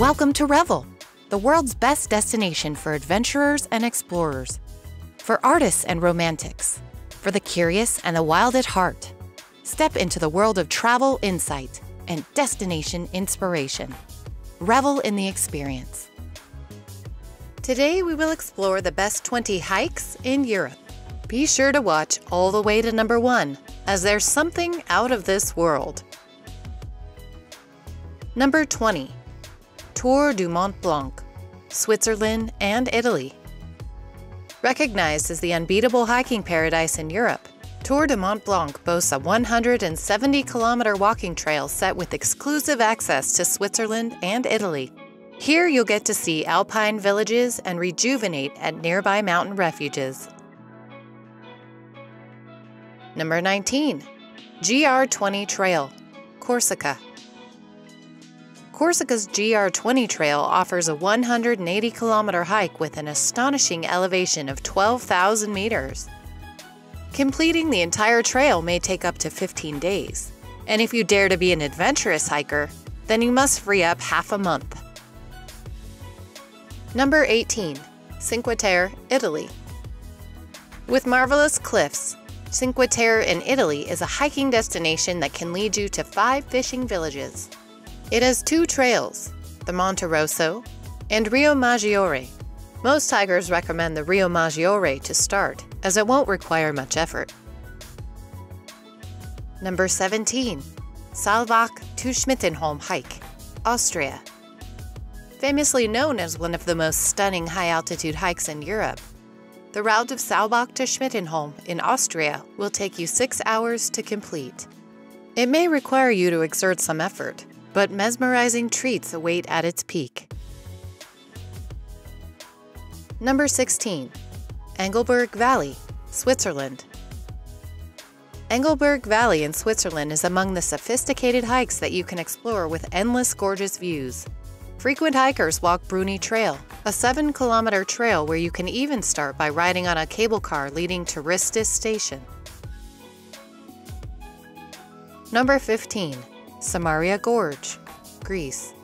Welcome to Revel, the world's best destination for adventurers and explorers, for artists and romantics, for the curious and the wild at heart. Step into the world of travel insight and destination inspiration. Revel in the experience. Today, we will explore the best 20 hikes in Europe. Be sure to watch all the way to number one, as there's something out of this world. Number 20 Tour du Mont Blanc, Switzerland and Italy. Recognized as the unbeatable hiking paradise in Europe, Tour de Mont Blanc boasts a 170 kilometer walking trail set with exclusive access to Switzerland and Italy. Here you'll get to see alpine villages and rejuvenate at nearby mountain refuges. Number 19. GR20 Trail, Corsica. Corsica's GR20 Trail offers a 180 kilometer hike with an astonishing elevation of 12,000 meters. Completing the entire trail may take up to 15 days, and if you dare to be an adventurous hiker, then you must free up half a month. Number 18. Cinque Terre, Italy. With marvelous cliffs, Cinque Terre in Italy is a hiking destination that can lead you to five fishing villages. It has two trails, the Monterosso and Riomaggiore. Most hikers recommend the Riomaggiore to start, as it won't require much effort. Number 17. Saalbach to Schmittenholm Hike, Austria. Famously known as one of the most stunning high-altitude hikes in Europe, the route of Saalbach to Schmittenholm in Austria will take you six hours to complete. It may require you to exert some effort, but mesmerizing treats await at its peak. Number 16. Engelberg Valley, Switzerland. Engelberg Valley in Switzerland is among the sophisticated hikes that you can explore with endless gorgeous views. Frequent hikers walk Brunni Trail, a 7 kilometer trail where you can even start by riding on a cable car leading to Ristis Station. Number 15. Samaria Gorge, Greece.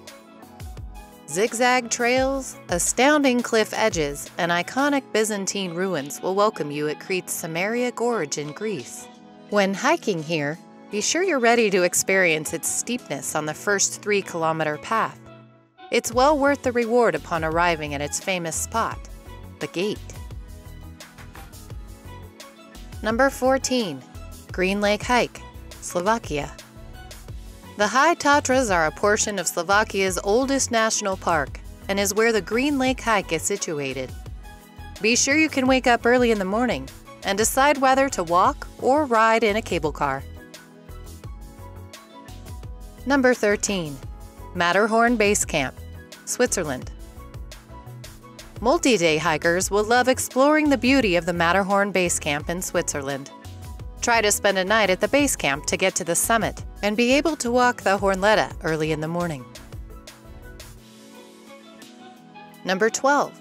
Zigzag trails, astounding cliff edges, and iconic Byzantine ruins will welcome you at Crete's Samaria Gorge in Greece. When hiking here, be sure you're ready to experience its steepness on the first three kilometer path. It's well worth the reward upon arriving at its famous spot, the gate. Number 14. Green Lake Hike, Slovakia. The High Tatras are a portion of Slovakia's oldest national park and is where the Green Lake Hike is situated. Be sure you can wake up early in the morning and decide whether to walk or ride in a cable car. Number 13. Matterhorn Base Camp, Switzerland. Multi-day hikers will love exploring the beauty of the Matterhorn Base Camp in Switzerland. Try to spend a night at the base camp to get to the summit and be able to walk the Hornletta early in the morning. Number 12.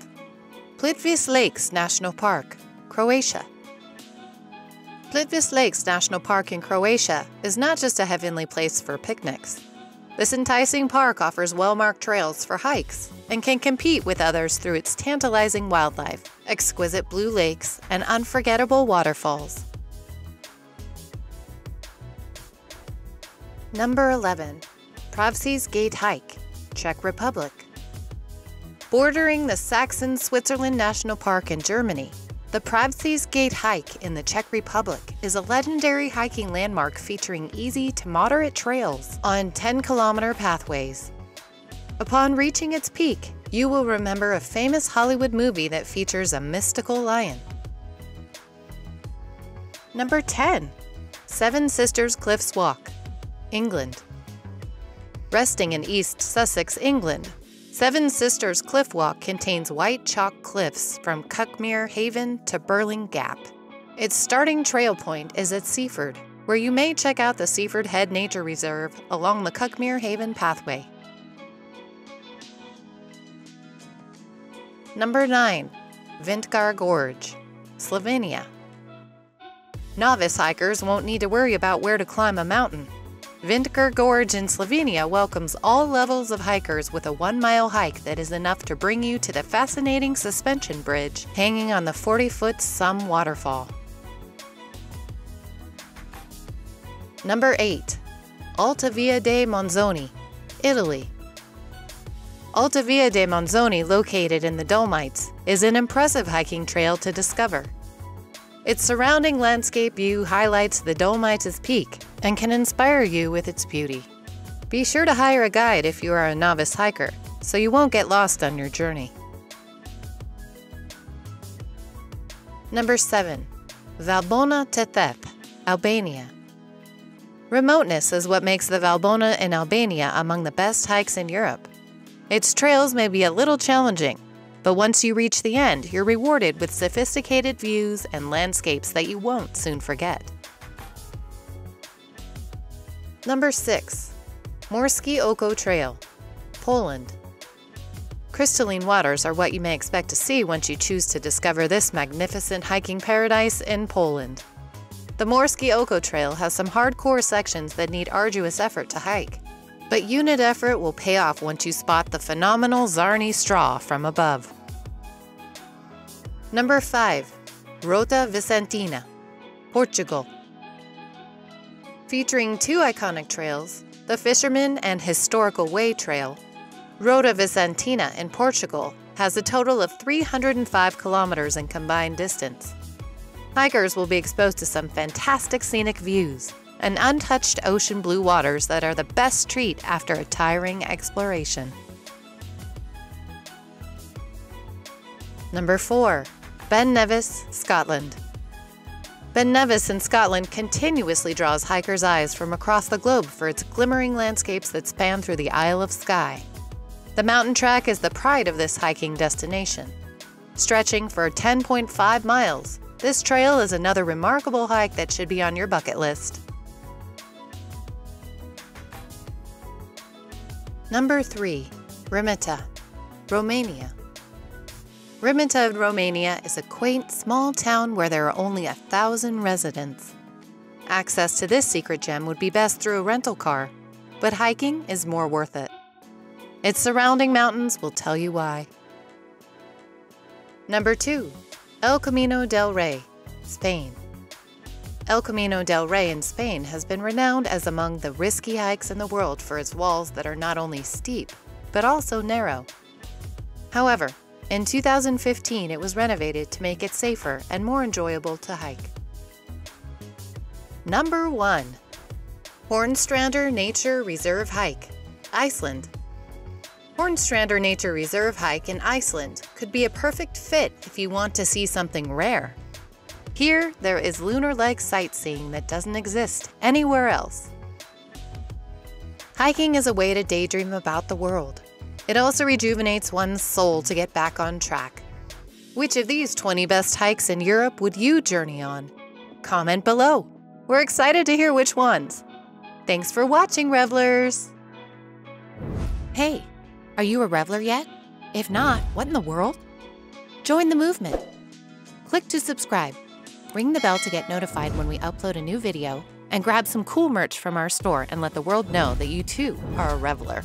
Plitvice Lakes National Park, Croatia. Plitvice Lakes National Park in Croatia is not just a heavenly place for picnics. This enticing park offers well-marked trails for hikes and can compete with others through its tantalizing wildlife, exquisite blue lakes, and unforgettable waterfalls. Number 11. Pravsí's Gate Hike, Czech Republic. Bordering the Saxon-Switzerland National Park in Germany, the Pravsí's Gate Hike in the Czech Republic is a legendary hiking landmark featuring easy to moderate trails on 10-kilometer pathways. Upon reaching its peak, you will remember a famous Hollywood movie that features a mystical lion. Number 10. Seven Sisters Cliffs Walk, England. Resting in East Sussex, England, Seven Sisters Cliff Walk contains white chalk cliffs from Cuckmere Haven to Birling Gap. Its starting trail point is at Seaford, where you may check out the Seaford Head Nature Reserve along the Cuckmere Haven pathway. Number 9. Vintgar Gorge, Slovenia. Novice hikers won't need to worry about where to climb a mountain. Vintgar Gorge in Slovenia welcomes all levels of hikers with a one mile hike that is enough to bring you to the fascinating suspension bridge hanging on the 40 foot Sum waterfall. Number 8. Alta Via dei Monzoni, Italy. Alta Via dei Monzoni, located in the Dolomites, is an impressive hiking trail to discover. Its surrounding landscape view highlights the Dolomites' peak and can inspire you with its beauty. Be sure to hire a guide if you are a novice hiker, so you won't get lost on your journey. Number 7. Valbona Tetep, Albania. Remoteness is what makes the Valbona in Albania among the best hikes in Europe. Its trails may be a little challenging, but once you reach the end, you're rewarded with sophisticated views and landscapes that you won't soon forget. Number 6. Morski Oko Trail, Poland. Crystalline waters are what you may expect to see once you choose to discover this magnificent hiking paradise in Poland. The Morski Oko Trail has some hardcore sections that need arduous effort to hike. But unit effort will pay off once you spot the phenomenal Czarny Staw from above. Number 5. Rota Vicentina, Portugal. Featuring two iconic trails, the Fisherman and Historical Way Trail, Rota Vicentina in Portugal has a total of 305 kilometers in combined distance. Hikers will be exposed to some fantastic scenic views, and untouched ocean blue waters that are the best treat after a tiring exploration. Number 4. Ben Nevis, Scotland. Ben Nevis in Scotland continuously draws hikers' eyes from across the globe for its glimmering landscapes that span through the Isle of Skye. The mountain track is the pride of this hiking destination. Stretching for 10.5 miles, this trail is another remarkable hike that should be on your bucket list. Number 3. Rimetea, Romania. Rimetea in Romania is a quaint, small town where there are only a thousand residents. Access to this secret gem would be best through a rental car, but hiking is more worth it. Its surrounding mountains will tell you why. Number 2. El Camino del Rey, Spain. El Camino del Rey in Spain has been renowned as among the risky hikes in the world for its walls that are not only steep, but also narrow. However, in 2015 it was renovated to make it safer and more enjoyable to hike. Number 1. Hornstrandir Nature Reserve Hike, Iceland. Hornstrandir Nature Reserve Hike in Iceland could be a perfect fit if you want to see something rare. Here, there is lunar like sightseeing that doesn't exist anywhere else. Hiking is a way to daydream about the world. It also rejuvenates one's soul to get back on track. Which of these 20 best hikes in Europe would you journey on? Comment below. We're excited to hear which ones. Thanks for watching, Revelers! Hey, are you a Reveler yet? If not, what in the world? Join the movement. Click to subscribe ring the bell to get notified when we upload a new video, and grab some cool merch from our store and let the world know that you too are a reveler.